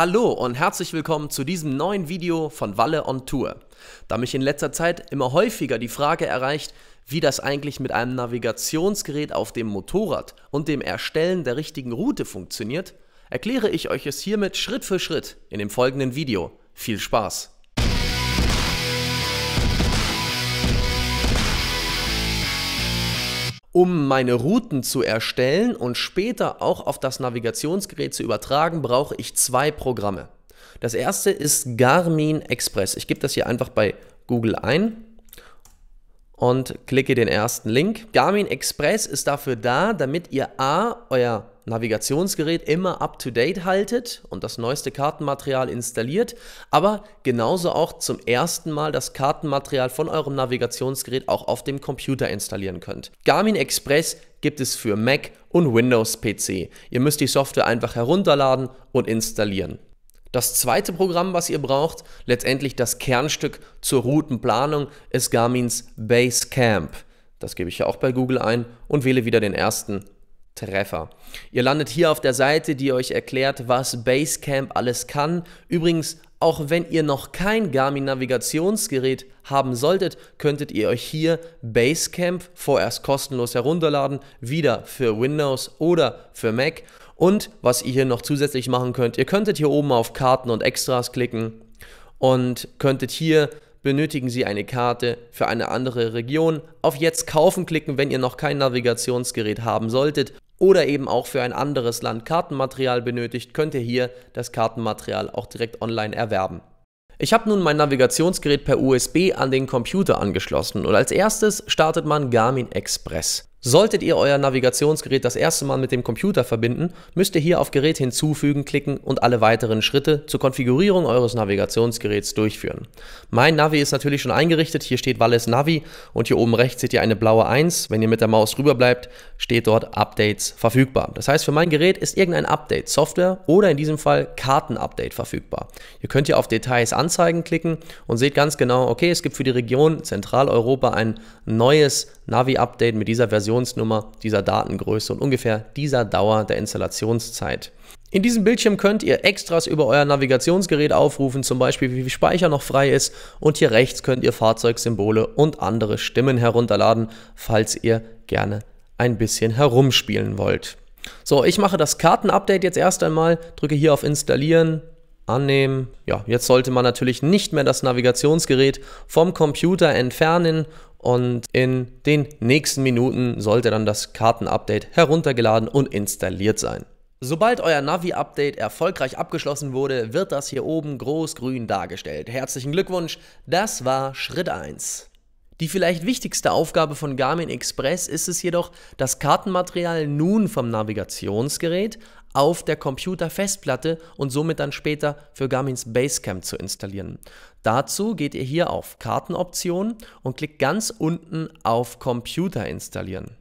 Hallo und herzlich willkommen zu diesem neuen Video von Walle on Tour. Da mich in letzter Zeit immer häufiger die Frage erreicht, wie das eigentlich mit einem Navigationsgerät auf dem Motorrad und dem Erstellen der richtigen Route funktioniert, erkläre ich euch es hiermit Schritt für Schritt in dem folgenden Video. Viel Spaß! Um meine Routen zu erstellen und später auch auf das Navigationsgerät zu übertragen, brauche ich zwei Programme. Das erste ist Garmin Express. Ich gebe das hier einfach bei Google ein und klicke den ersten Link. Garmin Express ist dafür da, damit ihr A, euer Navigationsgerät immer up-to-date haltet und das neueste Kartenmaterial installiert, aber genauso auch zum ersten Mal das Kartenmaterial von eurem Navigationsgerät auch auf dem Computer installieren könnt. Garmin Express gibt es für Mac und Windows PC. Ihr müsst die Software einfach herunterladen und installieren. Das zweite Programm, was ihr braucht, letztendlich das Kernstück zur Routenplanung, ist Garmins Basecamp. Das gebe ich ja auch bei Google ein und wähle wieder den ersten Treffer. Ihr landet hier auf der Seite, die euch erklärt, was Basecamp alles kann. Übrigens, auch wenn ihr noch kein Garmin Navigationsgerät haben solltet, könntet ihr euch hier Basecamp vorerst kostenlos herunterladen, wieder für Windows oder für Mac und was ihr hier noch zusätzlich machen könnt, ihr könntet hier oben auf Karten und Extras klicken und könntet hier benötigen Sie eine Karte für eine andere Region. Auf Jetzt kaufen klicken, wenn ihr noch kein Navigationsgerät haben solltet oder eben auch für ein anderes Land Kartenmaterial benötigt, könnt ihr hier das Kartenmaterial auch direkt online erwerben. Ich habe nun mein Navigationsgerät per USB an den Computer angeschlossen und als erstes startet man Garmin Express. Solltet ihr euer Navigationsgerät das erste Mal mit dem Computer verbinden, müsst ihr hier auf Gerät hinzufügen klicken und alle weiteren Schritte zur Konfigurierung eures Navigationsgeräts durchführen. Mein Navi ist natürlich schon eingerichtet, hier steht Wallis Navi und hier oben rechts seht ihr eine blaue 1. Wenn ihr mit der Maus rüber bleibt, steht dort Updates verfügbar. Das heißt, für mein Gerät ist irgendein Update, Software oder in diesem Fall Kartenupdate verfügbar. Ihr könnt hier auf Details anzeigen klicken und seht ganz genau, okay, es gibt für die Region Zentraleuropa ein neues Navi-Update mit dieser Versionsnummer, dieser Datengröße und ungefähr dieser Dauer der Installationszeit. In diesem Bildschirm könnt ihr Extras über euer Navigationsgerät aufrufen, zum Beispiel wie viel Speicher noch frei ist und hier rechts könnt ihr Fahrzeugsymbole und andere Stimmen herunterladen, falls ihr gerne ein bisschen herumspielen wollt. So, ich mache das Kartenupdate jetzt erst einmal, drücke hier auf Installieren, annehmen. Ja, jetzt sollte man natürlich nicht mehr das Navigationsgerät vom Computer entfernen und in den nächsten Minuten sollte dann das Kartenupdate heruntergeladen und installiert sein. Sobald euer Navi-Update erfolgreich abgeschlossen wurde, wird das hier oben groß-grün dargestellt. Herzlichen Glückwunsch, das war Schritt 1. Die vielleicht wichtigste Aufgabe von Garmin Express ist es jedoch, das Kartenmaterial nun vom Navigationsgerät auf der Computerfestplatte und somit dann später für Garmins Basecamp zu installieren. Dazu geht ihr hier auf Kartenoptionen und klickt ganz unten auf Computer installieren.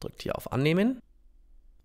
Drückt hier auf Annehmen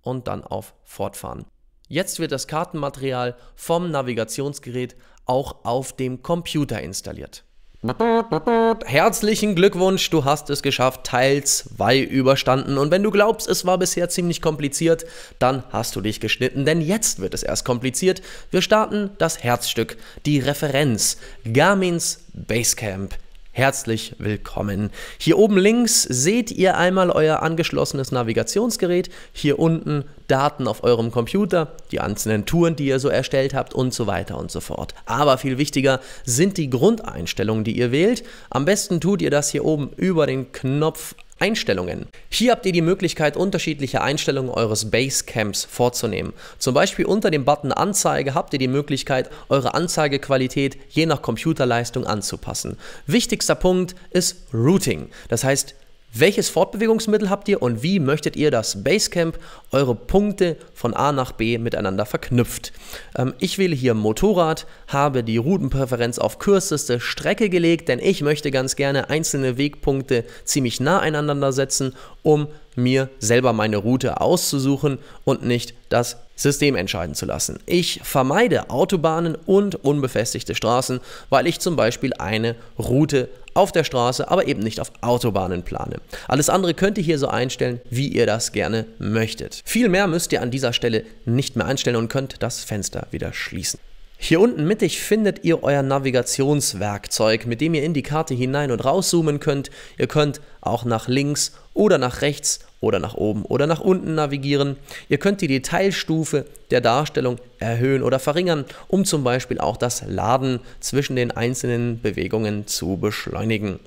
und dann auf Fortfahren. Jetzt wird das Kartenmaterial vom Navigationsgerät auch auf dem Computer installiert. Herzlichen Glückwunsch, du hast es geschafft, Teil 2 überstanden. Und wenn du glaubst, es war bisher ziemlich kompliziert, dann hast du dich geschnitten, denn jetzt wird es erst kompliziert. Wir starten das Herzstück, die Referenz, Garmin's Basecamp Herzlich willkommen. Hier oben links seht ihr einmal euer angeschlossenes Navigationsgerät, hier unten Daten auf eurem Computer, die einzelnen Touren, die ihr so erstellt habt und so weiter und so fort. Aber viel wichtiger sind die Grundeinstellungen, die ihr wählt. Am besten tut ihr das hier oben über den Knopf Einstellungen. Hier habt ihr die Möglichkeit, unterschiedliche Einstellungen eures Basecamps vorzunehmen. Zum Beispiel unter dem Button Anzeige habt ihr die Möglichkeit, eure Anzeigequalität je nach Computerleistung anzupassen. Wichtigster Punkt ist Routing. Das heißt, welches Fortbewegungsmittel habt ihr und wie möchtet ihr, dass Basecamp eure Punkte von A nach B miteinander verknüpft? Ähm, ich wähle hier Motorrad, habe die Routenpräferenz auf kürzeste Strecke gelegt, denn ich möchte ganz gerne einzelne Wegpunkte ziemlich nah einander setzen, um mir selber meine Route auszusuchen und nicht das System entscheiden zu lassen. Ich vermeide Autobahnen und unbefestigte Straßen, weil ich zum Beispiel eine Route auf der Straße, aber eben nicht auf Autobahnen plane. Alles andere könnt ihr hier so einstellen, wie ihr das gerne möchtet. Viel mehr müsst ihr an dieser Stelle nicht mehr einstellen und könnt das Fenster wieder schließen. Hier unten mittig findet ihr euer Navigationswerkzeug, mit dem ihr in die Karte hinein und rauszoomen könnt. Ihr könnt auch nach links oder nach rechts oder nach oben oder nach unten navigieren. Ihr könnt die Detailstufe der Darstellung erhöhen oder verringern, um zum Beispiel auch das Laden zwischen den einzelnen Bewegungen zu beschleunigen.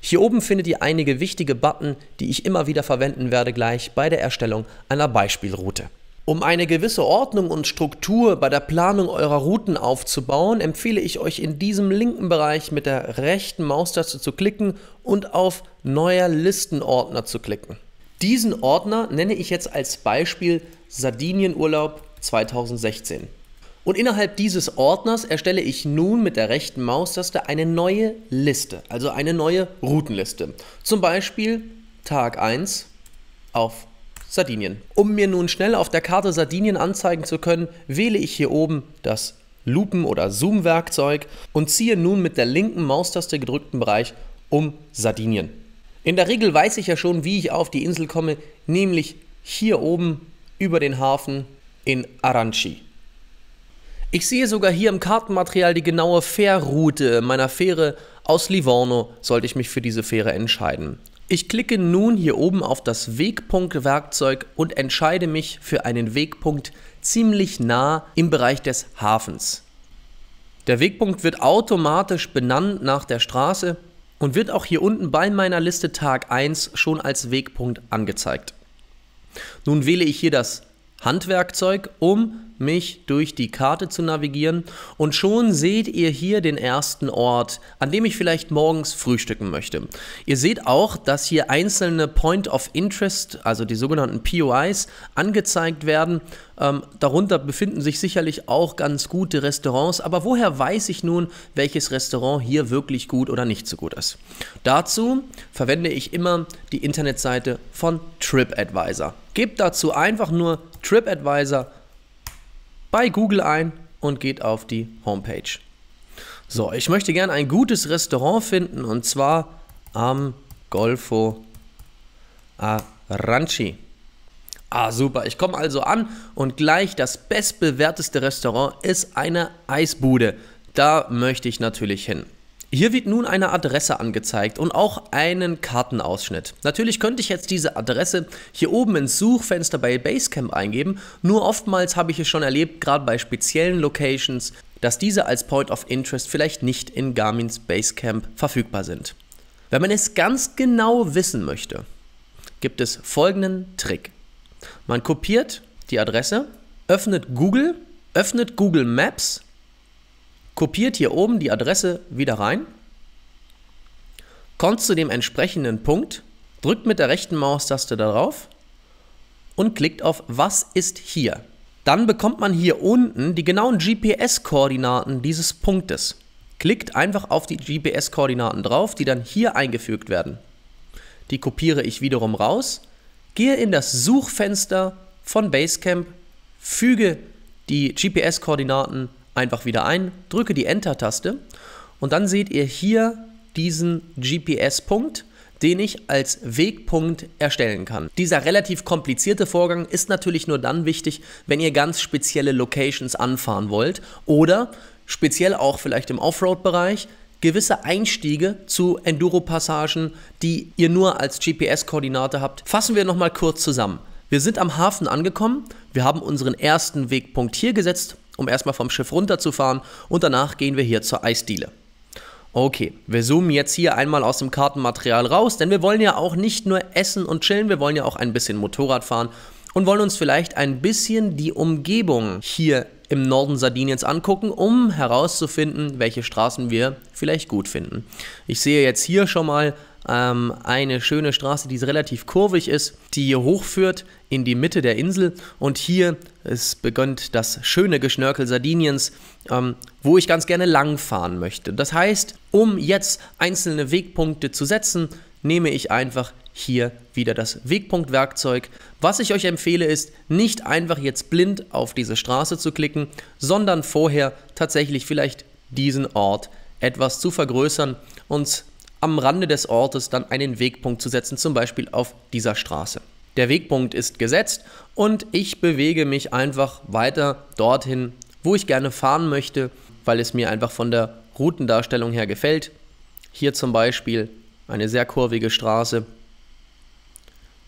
Hier oben findet ihr einige wichtige Button, die ich immer wieder verwenden werde gleich bei der Erstellung einer Beispielroute. Um eine gewisse Ordnung und Struktur bei der Planung eurer Routen aufzubauen, empfehle ich euch in diesem linken Bereich mit der rechten Maustaste zu klicken und auf Neuer Listenordner zu klicken. Diesen Ordner nenne ich jetzt als Beispiel Sardinienurlaub 2016. Und innerhalb dieses Ordners erstelle ich nun mit der rechten Maustaste eine neue Liste, also eine neue Routenliste. Zum Beispiel Tag 1 auf Sardinien. Um mir nun schnell auf der Karte Sardinien anzeigen zu können, wähle ich hier oben das Lupen- oder Zoom-Werkzeug und ziehe nun mit der linken Maustaste gedrückten Bereich um Sardinien. In der Regel weiß ich ja schon, wie ich auf die Insel komme, nämlich hier oben über den Hafen in Aranci. Ich sehe sogar hier im Kartenmaterial die genaue Fährroute meiner Fähre aus Livorno, sollte ich mich für diese Fähre entscheiden. Ich klicke nun hier oben auf das Wegpunkt-Werkzeug und entscheide mich für einen Wegpunkt ziemlich nah im Bereich des Hafens. Der Wegpunkt wird automatisch benannt nach der Straße und wird auch hier unten bei meiner Liste Tag 1 schon als Wegpunkt angezeigt. Nun wähle ich hier das Handwerkzeug, um mich durch die Karte zu navigieren und schon seht ihr hier den ersten Ort, an dem ich vielleicht morgens frühstücken möchte. Ihr seht auch, dass hier einzelne Point of Interest, also die sogenannten POIs, angezeigt werden. Ähm, darunter befinden sich sicherlich auch ganz gute Restaurants, aber woher weiß ich nun, welches Restaurant hier wirklich gut oder nicht so gut ist? Dazu verwende ich immer die Internetseite von TripAdvisor. Gebt dazu einfach nur TripAdvisor bei Google ein und geht auf die Homepage. So, ich möchte gerne ein gutes Restaurant finden und zwar am Golfo Aranci. Ah, super. Ich komme also an und gleich das bestbewerteste Restaurant ist eine Eisbude. Da möchte ich natürlich hin. Hier wird nun eine Adresse angezeigt und auch einen Kartenausschnitt. Natürlich könnte ich jetzt diese Adresse hier oben ins Suchfenster bei Basecamp eingeben, nur oftmals habe ich es schon erlebt, gerade bei speziellen Locations, dass diese als Point of Interest vielleicht nicht in Garmin's Basecamp verfügbar sind. Wenn man es ganz genau wissen möchte, gibt es folgenden Trick. Man kopiert die Adresse, öffnet Google, öffnet Google Maps kopiert hier oben die Adresse wieder rein, kommt zu dem entsprechenden Punkt, drückt mit der rechten Maustaste darauf und klickt auf Was ist hier. Dann bekommt man hier unten die genauen GPS-Koordinaten dieses Punktes. Klickt einfach auf die GPS-Koordinaten drauf, die dann hier eingefügt werden. Die kopiere ich wiederum raus, gehe in das Suchfenster von Basecamp, füge die GPS-Koordinaten einfach wieder ein, drücke die Enter-Taste und dann seht ihr hier diesen GPS-Punkt, den ich als Wegpunkt erstellen kann. Dieser relativ komplizierte Vorgang ist natürlich nur dann wichtig, wenn ihr ganz spezielle Locations anfahren wollt oder speziell auch vielleicht im Offroad-Bereich gewisse Einstiege zu Enduro-Passagen, die ihr nur als GPS-Koordinate habt. Fassen wir nochmal kurz zusammen. Wir sind am Hafen angekommen, wir haben unseren ersten Wegpunkt hier gesetzt um erstmal vom Schiff runterzufahren und danach gehen wir hier zur Eisdiele. Okay, wir zoomen jetzt hier einmal aus dem Kartenmaterial raus, denn wir wollen ja auch nicht nur essen und chillen, wir wollen ja auch ein bisschen Motorrad fahren und wollen uns vielleicht ein bisschen die Umgebung hier im Norden Sardiniens angucken, um herauszufinden, welche Straßen wir vielleicht gut finden. Ich sehe jetzt hier schon mal ähm, eine schöne Straße, die relativ kurvig ist, die hier hochführt in die Mitte der Insel. Und hier ist beginnt das schöne Geschnörkel Sardiniens, ähm, wo ich ganz gerne lang fahren möchte. Das heißt, um jetzt einzelne Wegpunkte zu setzen, nehme ich einfach hier wieder das Wegpunktwerkzeug. Was ich euch empfehle ist, nicht einfach jetzt blind auf diese Straße zu klicken, sondern vorher tatsächlich vielleicht diesen Ort etwas zu vergrößern und am Rande des Ortes dann einen Wegpunkt zu setzen, zum Beispiel auf dieser Straße. Der Wegpunkt ist gesetzt und ich bewege mich einfach weiter dorthin, wo ich gerne fahren möchte, weil es mir einfach von der Routendarstellung her gefällt. Hier zum Beispiel eine sehr kurvige Straße.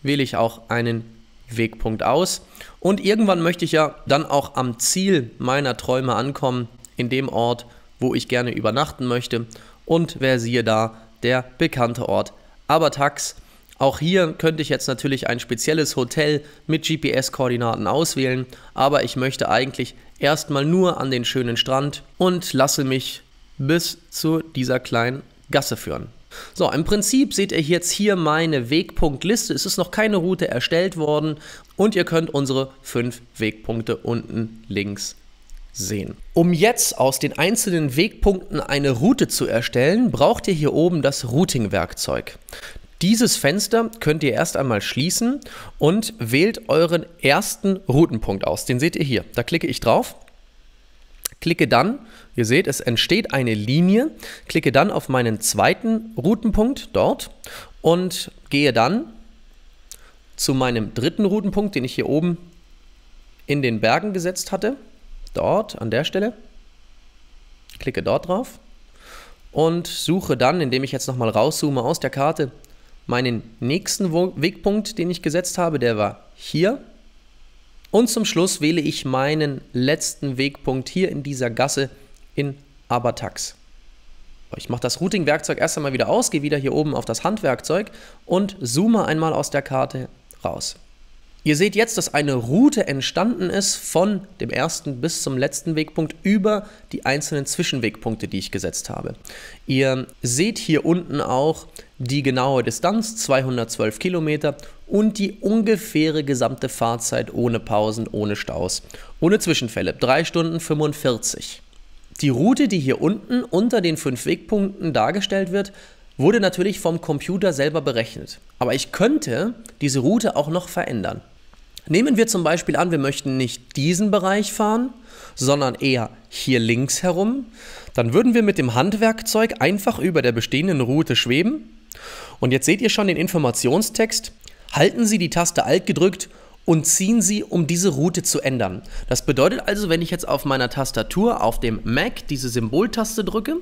Wähle ich auch einen Wegpunkt aus. Und irgendwann möchte ich ja dann auch am Ziel meiner Träume ankommen, in dem Ort, wo ich gerne übernachten möchte. Und wer siehe da, der bekannte Ort Abertax. Auch hier könnte ich jetzt natürlich ein spezielles Hotel mit GPS-Koordinaten auswählen, aber ich möchte eigentlich erstmal nur an den schönen Strand und lasse mich bis zu dieser kleinen Gasse führen. So, im Prinzip seht ihr jetzt hier meine Wegpunktliste. Es ist noch keine Route erstellt worden und ihr könnt unsere fünf Wegpunkte unten links sehen. Um jetzt aus den einzelnen Wegpunkten eine Route zu erstellen, braucht ihr hier oben das Routing-Werkzeug. Dieses Fenster könnt ihr erst einmal schließen und wählt euren ersten Routenpunkt aus. Den seht ihr hier. Da klicke ich drauf, klicke dann, ihr seht, es entsteht eine Linie, klicke dann auf meinen zweiten Routenpunkt dort und gehe dann zu meinem dritten Routenpunkt, den ich hier oben in den Bergen gesetzt hatte. Dort, an der Stelle. Klicke dort drauf und suche dann, indem ich jetzt nochmal rauszoome aus der Karte, meinen nächsten Wegpunkt, den ich gesetzt habe, der war hier. Und zum Schluss wähle ich meinen letzten Wegpunkt hier in dieser Gasse in Abatax. Ich mache das Routing-Werkzeug erst einmal wieder aus, gehe wieder hier oben auf das Handwerkzeug und zoome einmal aus der Karte raus. Ihr seht jetzt, dass eine Route entstanden ist von dem ersten bis zum letzten Wegpunkt über die einzelnen Zwischenwegpunkte, die ich gesetzt habe. Ihr seht hier unten auch die genaue Distanz, 212 Kilometer und die ungefähre gesamte Fahrzeit ohne Pausen, ohne Staus, ohne Zwischenfälle, 3 Stunden 45. Die Route, die hier unten unter den fünf Wegpunkten dargestellt wird, wurde natürlich vom Computer selber berechnet. Aber ich könnte diese Route auch noch verändern. Nehmen wir zum Beispiel an, wir möchten nicht diesen Bereich fahren, sondern eher hier links herum. Dann würden wir mit dem Handwerkzeug einfach über der bestehenden Route schweben. Und jetzt seht ihr schon den Informationstext. Halten Sie die Taste Alt gedrückt und ziehen Sie, um diese Route zu ändern. Das bedeutet also, wenn ich jetzt auf meiner Tastatur auf dem Mac diese Symboltaste drücke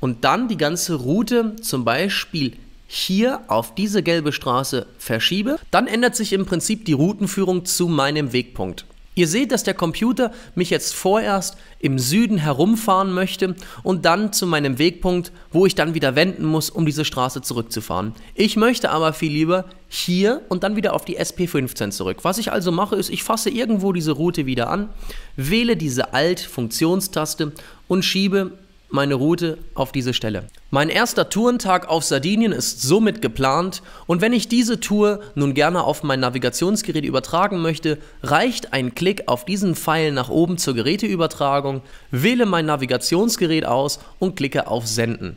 und dann die ganze Route zum Beispiel hier auf diese gelbe Straße verschiebe, dann ändert sich im Prinzip die Routenführung zu meinem Wegpunkt. Ihr seht, dass der Computer mich jetzt vorerst im Süden herumfahren möchte und dann zu meinem Wegpunkt, wo ich dann wieder wenden muss, um diese Straße zurückzufahren. Ich möchte aber viel lieber hier und dann wieder auf die SP15 zurück. Was ich also mache, ist, ich fasse irgendwo diese Route wieder an, wähle diese Alt-Funktionstaste und schiebe meine Route auf diese Stelle. Mein erster Tourentag auf Sardinien ist somit geplant und wenn ich diese Tour nun gerne auf mein Navigationsgerät übertragen möchte, reicht ein Klick auf diesen Pfeil nach oben zur Geräteübertragung, wähle mein Navigationsgerät aus und klicke auf Senden.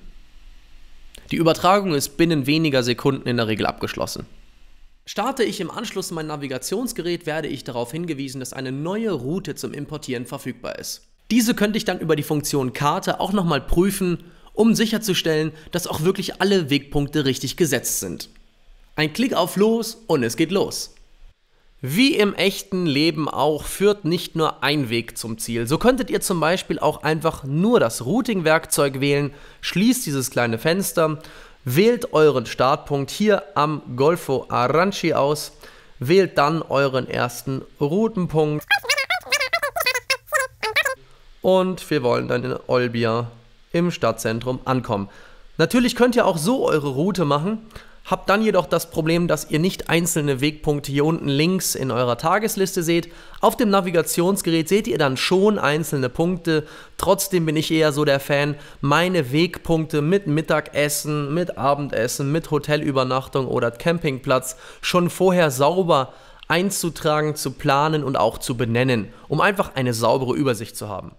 Die Übertragung ist binnen weniger Sekunden in der Regel abgeschlossen. Starte ich im Anschluss mein Navigationsgerät, werde ich darauf hingewiesen, dass eine neue Route zum Importieren verfügbar ist. Diese könnte ich dann über die Funktion Karte auch nochmal prüfen, um sicherzustellen, dass auch wirklich alle Wegpunkte richtig gesetzt sind. Ein Klick auf Los und es geht los. Wie im echten Leben auch führt nicht nur ein Weg zum Ziel. So könntet ihr zum Beispiel auch einfach nur das Routing-Werkzeug wählen, schließt dieses kleine Fenster, wählt euren Startpunkt hier am Golfo Aranchi aus, wählt dann euren ersten Routenpunkt und wir wollen dann in Olbia im Stadtzentrum ankommen. Natürlich könnt ihr auch so eure Route machen, habt dann jedoch das Problem, dass ihr nicht einzelne Wegpunkte hier unten links in eurer Tagesliste seht. Auf dem Navigationsgerät seht ihr dann schon einzelne Punkte. Trotzdem bin ich eher so der Fan, meine Wegpunkte mit Mittagessen, mit Abendessen, mit Hotelübernachtung oder Campingplatz schon vorher sauber einzutragen, zu planen und auch zu benennen, um einfach eine saubere Übersicht zu haben.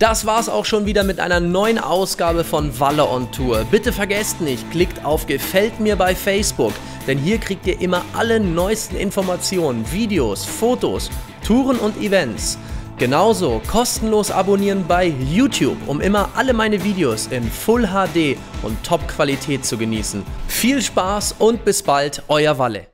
Das war's auch schon wieder mit einer neuen Ausgabe von Walle on Tour. Bitte vergesst nicht, klickt auf Gefällt mir bei Facebook, denn hier kriegt ihr immer alle neuesten Informationen, Videos, Fotos, Touren und Events. Genauso kostenlos abonnieren bei YouTube, um immer alle meine Videos in Full HD und Top-Qualität zu genießen. Viel Spaß und bis bald, euer Walle.